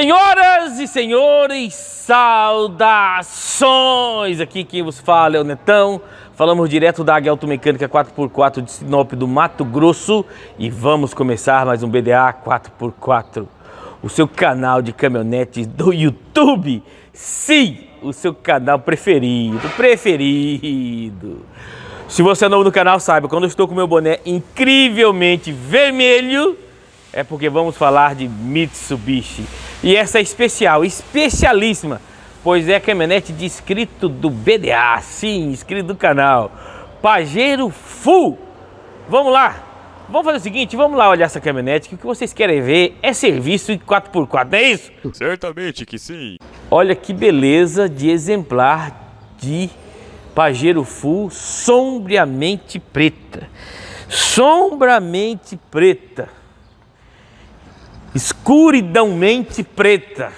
Senhoras e senhores, saudações! Aqui quem vos fala é o Netão. Falamos direto da Águia Automecânica 4x4 de Sinop do Mato Grosso e vamos começar mais um BDA 4x4, o seu canal de caminhonetes do YouTube. Sim, o seu canal preferido, preferido. Se você é novo no canal, saiba, quando eu estou com meu boné incrivelmente vermelho, é porque vamos falar de Mitsubishi. E essa é especial, especialíssima, pois é a caminhonete de inscrito do BDA, sim, inscrito do canal. Pajero Full. Vamos lá, vamos fazer o seguinte, vamos lá olhar essa caminhonete, que o que vocês querem ver é serviço em 4x4, não é isso? Certamente que sim. Olha que beleza de exemplar de Pajero Full sombriamente preta. Sombramente preta escuridãomente preta.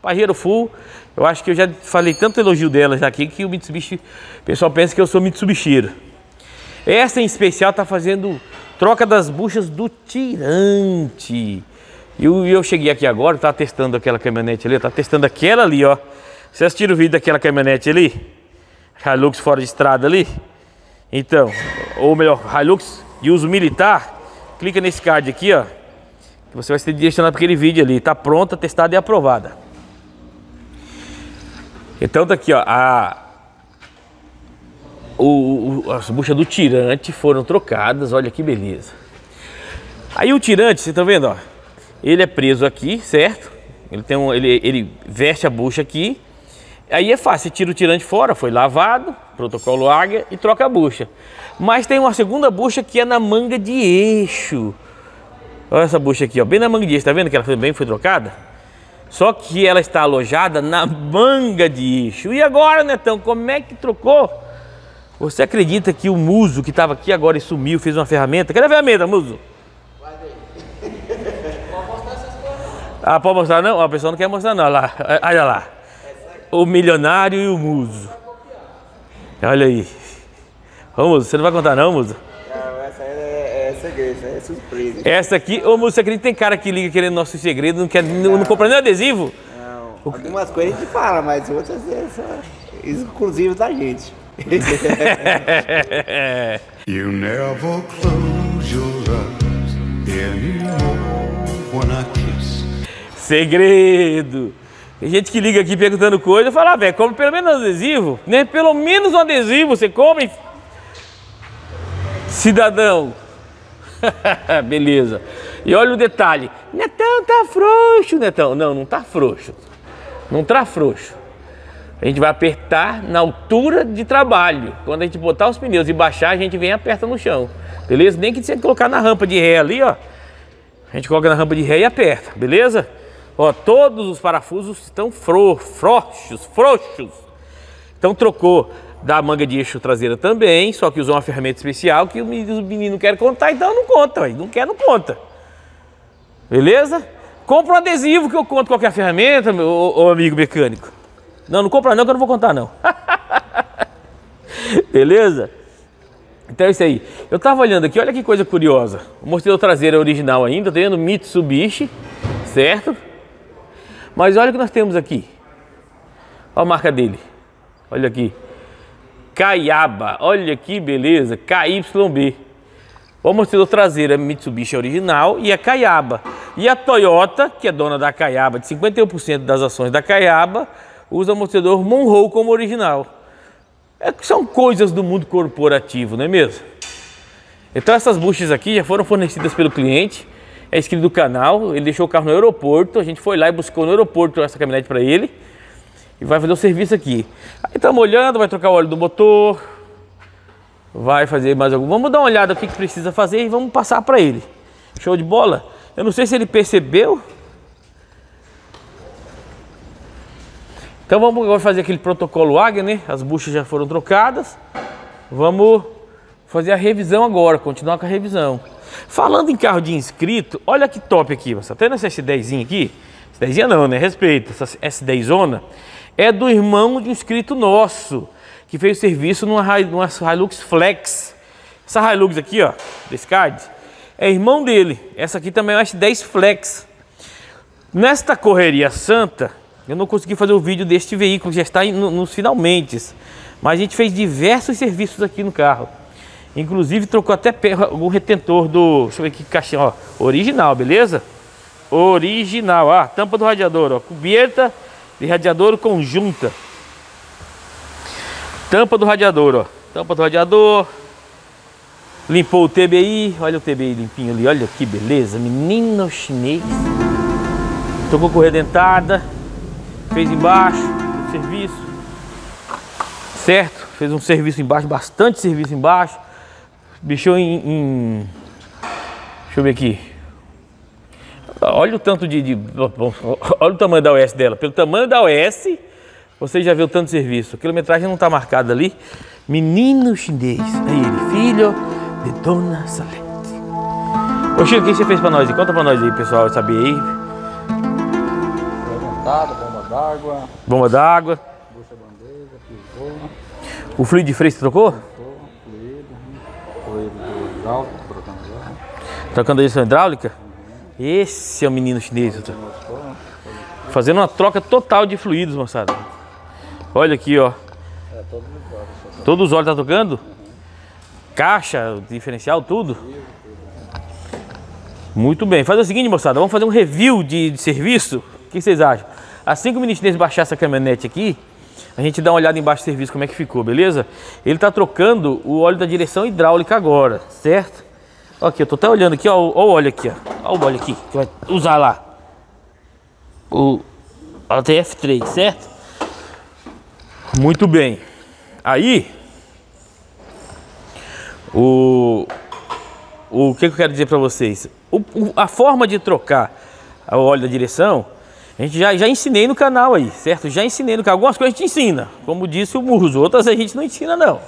Pajero Full, eu acho que eu já falei tanto elogio dela já aqui que o Mitsubishi, o pessoal pensa que eu sou Mitsubishiro. Essa em especial está fazendo troca das buchas do tirante. E eu, eu cheguei aqui agora, estava testando aquela caminhonete ali, estava testando aquela ali, ó. Você assistiu o vídeo daquela caminhonete ali? Hilux fora de estrada ali? Então, ou melhor, Hilux de uso militar, clica nesse card aqui, ó que você vai ser direcionado para aquele vídeo ali. Está pronta, testada e aprovada. Então tá aqui, ó, a, o, o, as buchas do tirante foram trocadas, olha que beleza. Aí o tirante, você tá vendo, ó, ele é preso aqui, certo? Ele tem um, ele, ele veste a bucha aqui. Aí é fácil, você tira o tirante fora, foi lavado, protocolo águia e troca a bucha. Mas tem uma segunda bucha que é na manga de eixo. Olha essa bucha aqui, ó, bem na manga de eixo, tá vendo que ela também foi trocada? Só que ela está alojada na manga de eixo. E agora, Netão, como é que trocou? Você acredita que o muso que estava aqui agora e sumiu, fez uma ferramenta? Cadê a ferramenta, muso? Ah, pode mostrar não? A pessoa não quer mostrar não, olha lá, olha lá. O milionário e o muso. Olha aí. Vamos, você não vai contar não, muso? Segredo, é surpresa. Essa aqui, ô moço, você acredita que tem cara que liga querendo nosso segredo, não, quer, não, não compra nem adesivo? Não, algumas coisas a gente fala, mas outras é só exclusivo da gente. you never close your eyes anymore when I kiss. Segredo. Tem gente que liga aqui perguntando coisa, eu falo, ah, velho, compra pelo menos adesivo, né? Pelo menos um adesivo você come. Cidadão, Beleza. E olha o detalhe. Netão tá frouxo, Netão. Não, não tá frouxo. Não tá frouxo. A gente vai apertar na altura de trabalho. Quando a gente botar os pneus e baixar, a gente vem e aperta no chão. Beleza? Nem que você colocar na rampa de ré ali, ó. A gente coloca na rampa de ré e aperta, beleza? Ó, todos os parafusos estão fro, frouxos, frouxos. Então trocou da manga de eixo traseira também, só que usou uma ferramenta especial que o menino, o quer contar, então não conta, véio. não quer, não conta. Beleza? Compra um adesivo que eu conto qualquer ferramenta, meu ô, ô amigo mecânico. Não, não compra não que eu não vou contar não. Beleza? Então é isso aí. Eu tava olhando aqui, olha que coisa curiosa. O mostrador traseiro é original ainda, tá vendo? Mitsubishi, certo? Mas olha o que nós temos aqui. Olha a marca dele. Olha aqui. Caiaba. Olha que beleza, KYB. O amortecedor traseiro é Mitsubishi original e é Caiaba. E a Toyota, que é dona da Caiaba, de 51% das ações da Caiaba, usa amortecedor Monroe como original. É, são coisas do mundo corporativo, não é mesmo? Então essas buchas aqui já foram fornecidas pelo cliente, é inscrito do canal, ele deixou o carro no aeroporto, a gente foi lá e buscou no aeroporto essa caminhonete para ele e vai fazer o serviço aqui. Aí estamos olhando, vai trocar o óleo do motor, vai fazer mais algum. Vamos dar uma olhada o que, que precisa fazer e vamos passar para ele. Show de bola? Eu não sei se ele percebeu. Então vamos fazer aquele protocolo águia, né? As buchas já foram trocadas. Vamos fazer a revisão agora, continuar com a revisão. Falando em carro de inscrito, olha que top aqui, você tá nessa S10 aqui? S10 não, né? Respeita, essa S10 zona é do irmão de um inscrito nosso, que fez serviço numa, numa Hilux Flex. Essa Hilux aqui, ó, desse card, é irmão dele. Essa aqui também é uma S10 Flex. Nesta correria santa, eu não consegui fazer o vídeo deste veículo, já está no, nos finalmente. Mas a gente fez diversos serviços aqui no carro. Inclusive trocou até o retentor do. Deixa eu ver aqui, caixinha, ó. Original, beleza? Original, ó. Tampa do radiador, ó. Coberta de radiador conjunta. Tampa do radiador, ó. Tampa do radiador. Limpou o TBI. Olha o TBI limpinho ali. Olha que beleza. Menino chinês. Tocou com redentada. Fez embaixo. Serviço. Certo? Fez um serviço embaixo. Bastante serviço embaixo. Bichou em, em... Deixa eu ver aqui. Olha o tanto de, de, Olha o tamanho da OS dela. Pelo tamanho da OS, você já viu tanto serviço. A quilometragem não está marcada ali. Menino chinês. Aí ele, filho de Dona Salete. Ô Chico, o que você fez para nós? Conta para nós aí, pessoal, saber aí. Levantada, bomba d'água. Bomba d'água. Bucha bandeja, pivô. O fluido de freio você trocou? Fluido. Fluido do hidráulico, trocando já. Trocando a direção hidráulica? Esse é o menino chinês. Fazendo uma troca total de fluidos, moçada. Olha aqui, ó. Todos os olhos. Todos os olhos tá tocando? Caixa, diferencial, tudo? Muito bem. Faz o seguinte, moçada. Vamos fazer um review de, de serviço. O que vocês acham? Assim que o menino chinês baixar essa caminhonete aqui, a gente dá uma olhada embaixo do serviço, como é que ficou, beleza? Ele tá trocando o óleo da direção hidráulica agora, certo? Aqui, eu tô até olhando aqui, ó, ó o óleo aqui, ó. Ó o óleo aqui, que vai usar lá. O ATF3, certo? Muito bem. Aí, o, o que, que eu quero dizer para vocês? O, o, a forma de trocar o óleo da direção, a gente já, já ensinei no canal aí, certo? Já ensinei no canal. Algumas coisas a gente ensina, como disse o Murros, outras a gente não ensina não.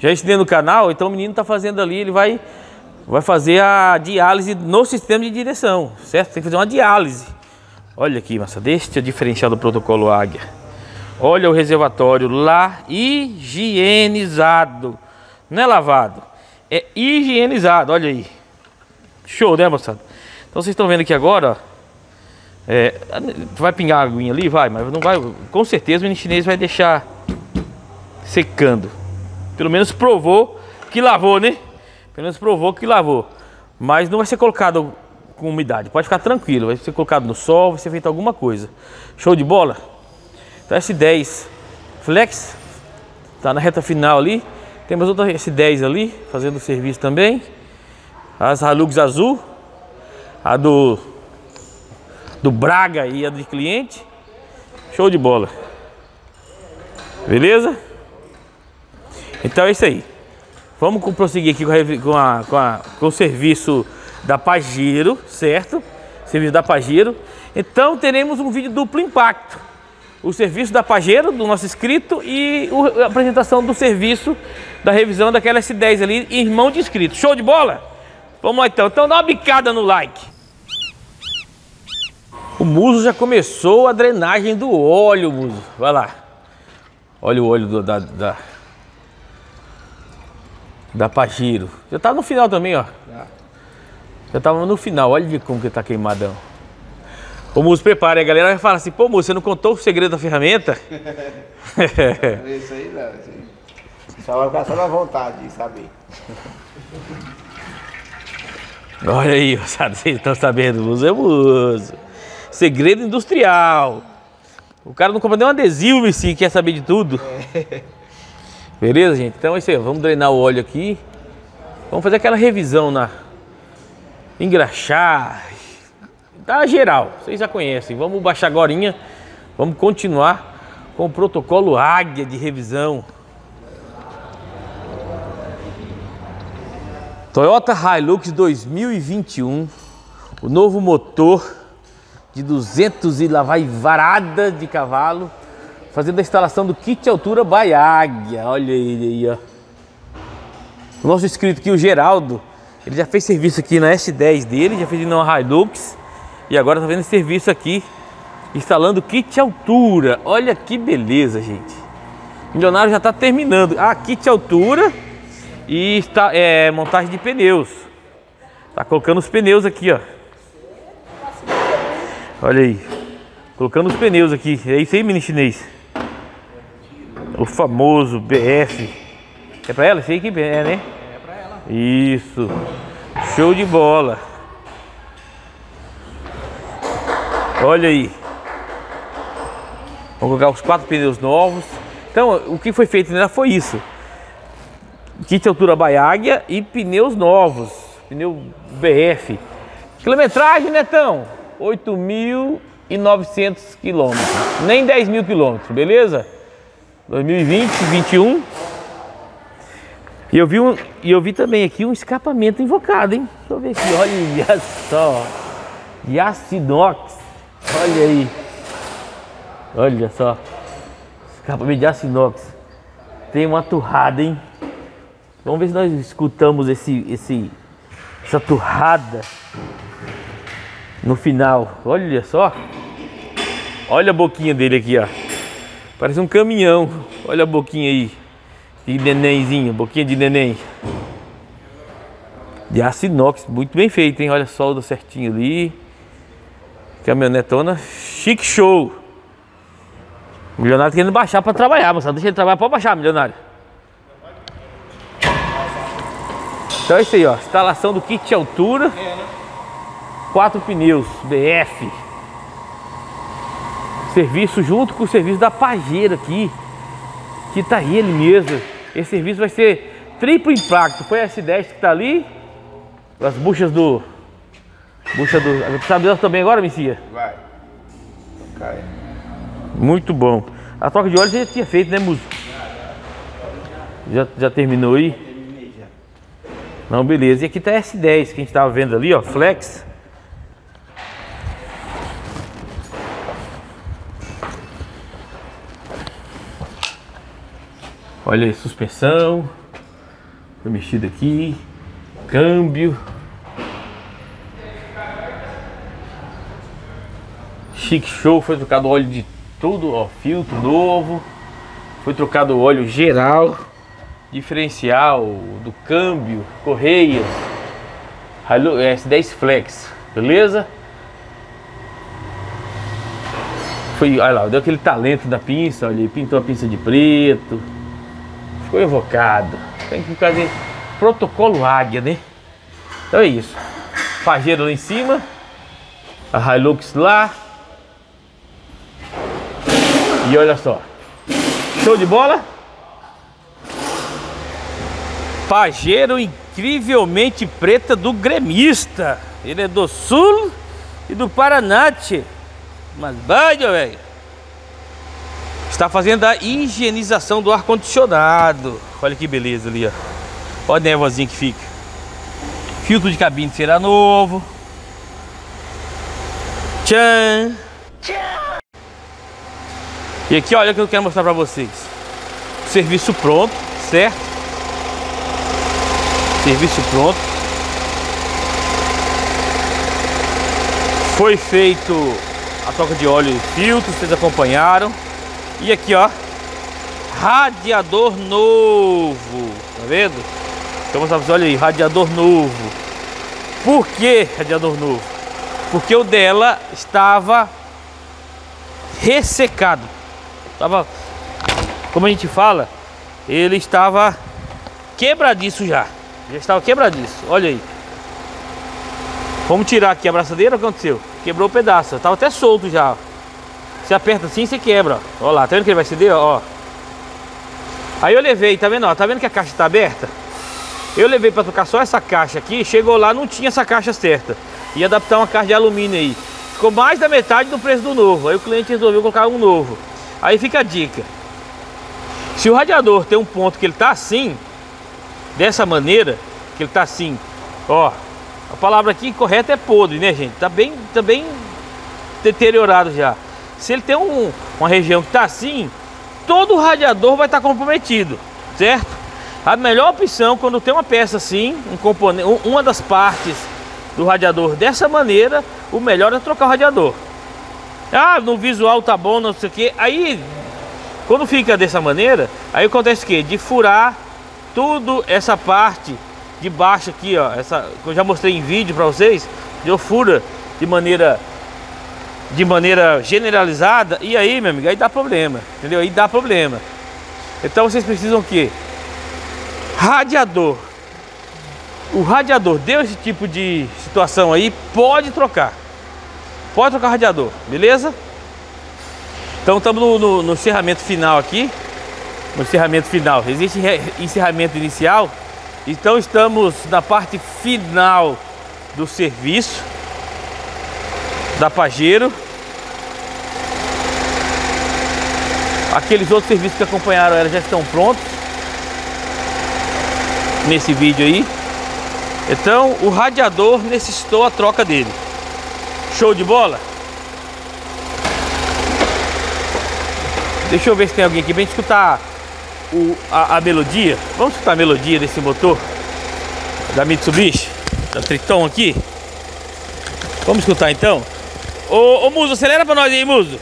Já ensinei no canal, então o menino tá fazendo ali, ele vai vai fazer a diálise no sistema de direção, certo? Tem que fazer uma diálise. Olha aqui, massa, é diferencial do protocolo Águia. Olha o reservatório lá higienizado. Não é lavado, é higienizado, olha aí. Show, né, moçada? Então vocês estão vendo aqui agora, ó. É, vai pingar a aguinha ali? Vai, mas não vai. Com certeza o menino chinês vai deixar secando. Pelo menos provou que lavou, né? Pelo menos provou que lavou. Mas não vai ser colocado com umidade. Pode ficar tranquilo. Vai ser colocado no sol, vai ser feito alguma coisa. Show de bola? Então S10 Flex. Tá na reta final ali. Temos outra S10 ali, fazendo serviço também. As Hilux azul. A do do Braga e a de cliente. Show de bola. Beleza? Então é isso aí. Vamos prosseguir aqui com, a, com, a, com, a, com, o serviço da Pagiro, certo? Serviço da Pagiro. Então teremos um vídeo duplo impacto. O serviço da Pagero, do nosso inscrito, e a apresentação do serviço da revisão daquela S10 ali, irmão de inscrito. Show de bola? Vamos lá então. Então dá uma bicada no like. O muso já começou a drenagem do óleo, muso. Vai lá. Olha o óleo do, da, da da Pagiro. Já tá no final também, ó. Já. Já tava no final, olha como que tá queimadão. O Muso prepara, a galera vai falar assim, pô Muso, você não contou o segredo da ferramenta? isso aí não, isso aí. Só vai ficar só na vontade de saber. Olha aí, vocês estão sabendo, Muso é Muso. Segredo industrial. O cara não compra nem um adesivo se quer saber de tudo. É. Beleza, gente? Então é isso aí. Vamos drenar o óleo aqui. Vamos fazer aquela revisão na... Engraxar. Tá geral. Vocês já conhecem. Vamos baixar agora. Vamos continuar com o protocolo Águia de revisão. Toyota Hilux 2021. O novo motor de 200 e lá vai varada de cavalo fazendo a instalação do kit altura by Águia. Olha ele aí, ó. O nosso inscrito aqui, o Geraldo, ele já fez serviço aqui na S10 dele, já fez na Hilux e agora tá vendo serviço aqui instalando kit altura. Olha que beleza, gente. O milionário já está terminando. Ah, kit altura e está é, montagem de pneus. Tá colocando os pneus aqui, ó. Olha aí. Colocando os pneus aqui. É isso aí, menino chinês. O famoso BF. É pra ela? Aí que é, né? É pra ela. Isso. Show de bola. Olha aí. Vamos colocar os quatro pneus novos. Então, o que foi feito nela foi isso. Kit altura Baiáguia e pneus novos. Pneu BF. Quilometragem, Netão? 8.900 quilômetros. Nem 10 mil quilômetros, beleza? 2020, 21. E eu vi um, e eu vi também aqui um escapamento invocado, hein? Deixa eu ver aqui, olha só. De aço inox. Olha aí. Olha só. Escapamento de aço inox. Tem uma turrada, hein? Vamos ver se nós escutamos esse, esse, essa turrada no final. Olha só. Olha a boquinha dele aqui, ó. Parece um caminhão. Olha a boquinha aí. De nenenzinho, boquinha de neném. De aço inox, muito bem feito, hein? Olha a solda certinho ali. Caminhonetona, chique show. O milionário querendo baixar para trabalhar, moçada. Deixa ele trabalhar, pode baixar, milionário. Então é isso aí, ó. Instalação do kit de altura. Quatro pneus, BF. Serviço junto com o serviço da Pajeira aqui. Que tá aí ele mesmo. Esse serviço vai ser triplo impacto. Foi a S10 que tá ali. As buchas do. Bucha do. Sabe dela também agora, Messia? Vai. Cai. Muito bom. A troca de óleo já tinha feito, né, Muso? Já, já terminou aí? Terminei já. Não, beleza. E aqui tá a S10 que a gente tava vendo ali, ó, Flex. Olha aí, suspensão. Foi mexido aqui. Câmbio. Chique show, foi trocado óleo de tudo, ó, filtro novo. Foi trocado óleo geral, diferencial do câmbio, correias, Hilux- S10 Flex, beleza? Foi, olha lá, deu aquele talento da pinça, olha, pintou a pinça de preto. Ficou evocado. Tem que fazer protocolo águia, né? Então é isso. Fajeira lá em cima, a Hilux lá. E olha só. Show de bola? Pajeiro incrivelmente preta do gremista. Ele é do sul e do Paraná, tchê. Mas vai, velho. Está fazendo a higienização do ar-condicionado. Olha que beleza ali, ó. Olha a névoazinha que fica. Filtro de cabine será novo. Tchan. E aqui, olha o que eu quero mostrar para vocês. Serviço pronto, certo? Serviço pronto. Foi feito a troca de óleo e filtro, vocês acompanharam. E aqui, ó, radiador novo. Tá vendo? Deixa eu mostrar pra vocês, olha aí, radiador novo. Por que radiador novo? Porque o dela estava ressecado. Tava, como a gente fala, ele estava quebradiço já. Já estava quebradiço. Olha aí. Vamos tirar aqui a abraçadeira, o que aconteceu? Quebrou o pedaço. Tava até solto já. Você aperta assim, você quebra. Ó lá, tá vendo que ele vai ceder? Ó. Aí eu levei, tá vendo? Ó, tá vendo que a caixa tá aberta? Eu levei para trocar só essa caixa aqui. Chegou lá, não tinha essa caixa certa. Ia adaptar uma caixa de alumínio aí. Ficou mais da metade do preço do novo. Aí o cliente resolveu colocar um novo. Aí fica a dica. Se o radiador tem um ponto que ele tá assim, dessa maneira, que ele tá assim, ó, a palavra aqui correta é podre, né, gente? Tá bem, tá bem deteriorado já. Se ele tem um, uma região que tá assim, todo o radiador vai estar comprometido, certo? A melhor opção quando tem uma peça assim, um componente, um- uma das partes do radiador dessa maneira, o melhor é trocar o radiador. Ah, no visual tá bom, não sei o que. Aí, quando fica dessa maneira, aí acontece o quê? De furar tudo essa parte de baixo aqui, ó. Essa que eu já mostrei em vídeo para vocês. Eu fura de maneira de maneira generalizada, e aí, meu amigo, aí dá problema, entendeu? Aí dá problema. Então vocês precisam o quê? Radiador. O radiador deu esse tipo de situação aí, pode trocar. Pode trocar radiador, beleza? Então estamos no, no, no encerramento final aqui. No encerramento final. Existe encerramento inicial. Então estamos na parte final do serviço da Pajero. Aqueles outros serviços que acompanharam ela já estão prontos nesse vídeo aí. Então o radiador necessitou a troca dele. Show de bola? Deixa eu ver se tem alguém aqui pra gente escutar o, a, a melodia. Vamos escutar a melodia desse motor da Mitsubishi, da Triton aqui. Vamos escutar então? Ô, ô Muso, acelera pra nós aí, Muso.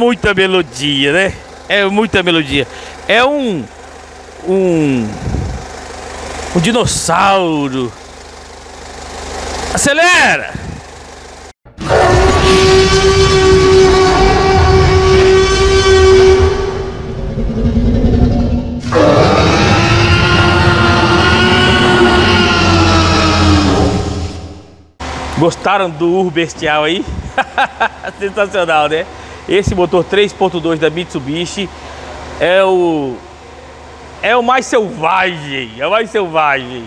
Muita melodia, né? É muita melodia. É um. Um. Um dinossauro. Acelera! Gostaram do Ur Bestial aí? Sensacional, né? Esse motor 3.2 da Mitsubishi é o é o mais selvagem, é o mais selvagem.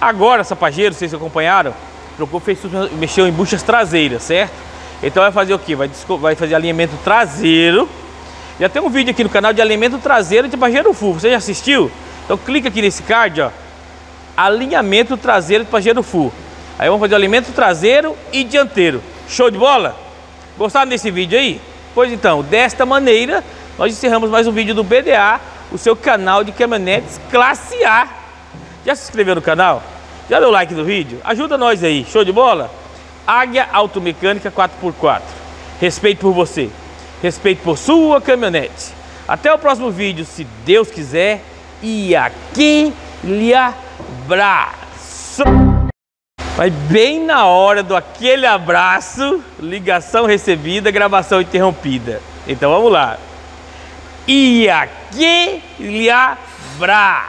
Agora, sapageiro, vocês acompanharam, trocou, fez, mexeu em buchas traseiras, certo? Então vai fazer o que? Vai, vai fazer alinhamento traseiro. Já tem um vídeo aqui no canal de alinhamento traseiro de Pajero Full. Você já assistiu? Então clica aqui nesse card, ó. Alinhamento traseiro de Pajero Full. Aí vamos fazer alinhamento traseiro e dianteiro. Show de bola? Gostaram desse vídeo aí? Pois então, desta maneira, nós encerramos mais um vídeo do BDA, o seu canal de caminhonetes classe A. Já se inscreveu no canal? Já deu like no vídeo? Ajuda nós aí, show de bola? Águia Automecânica 4x4. Respeito por você, respeito por sua caminhonete. Até o próximo vídeo, se Deus quiser. E aquele abraço! Mas bem na hora do aquele abraço, ligação recebida, gravação interrompida. Então vamos lá. E aquele abraço!